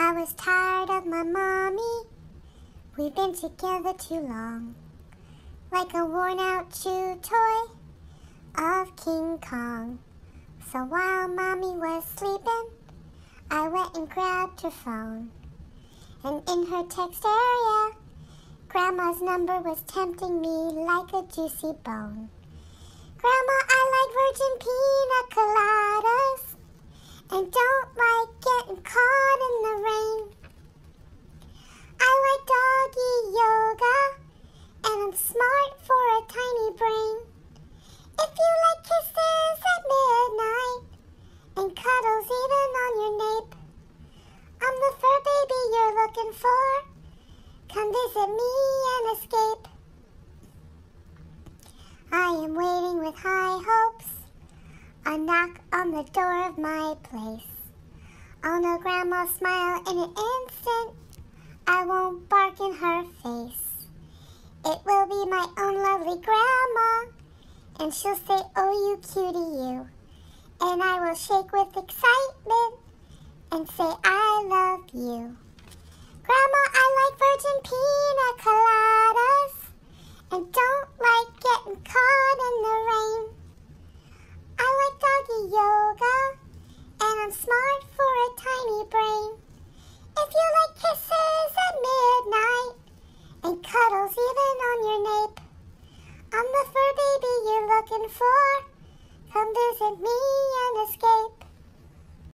I was tired of my mommy. We've been together too long. Like a worn out chew toy of King Kong. So while mommy was sleeping, I went and grabbed her phone. And in her text area, Grandma's number was tempting me like a juicy bone. Grandma, I like virgin pina coladas and don't like getting caught If you like kisses at midnight and cuddles even on your nape, I'm the fur baby you're looking for. Come visit me and escape. I am waiting with high hopes. A knock on the door of my place. I'll know Grandma smile in an instant. and she'll say, Oh, you cutie, you. And I will shake with excitement and say, I love you. Grandma, I like virgin pina coladas and don't like getting caught in the rain. I like doggy yoga and I'm smart for a tiny brain. If you like kisses at midnight and cuddles, you looking for. Come visit me and escape.